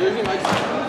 Teve mais.